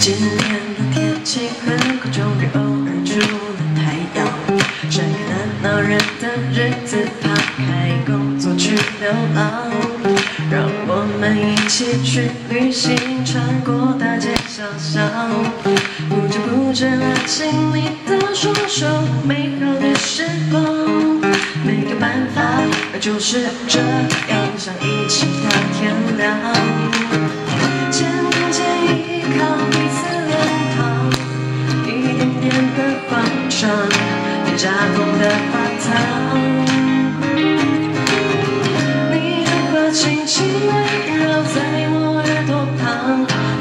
今天的天气很酷，终于偶尔出了太阳。晒个热闹人的日子，抛开工作去流浪。让我们一起去旅行穿过大街小巷不知不觉拉起你的双手美好的时光没有办法就是这样想一起到天亮。肩并肩依靠彼此脸庞一点点的慌张被扎根的花草轻轻围绕在我耳朵旁。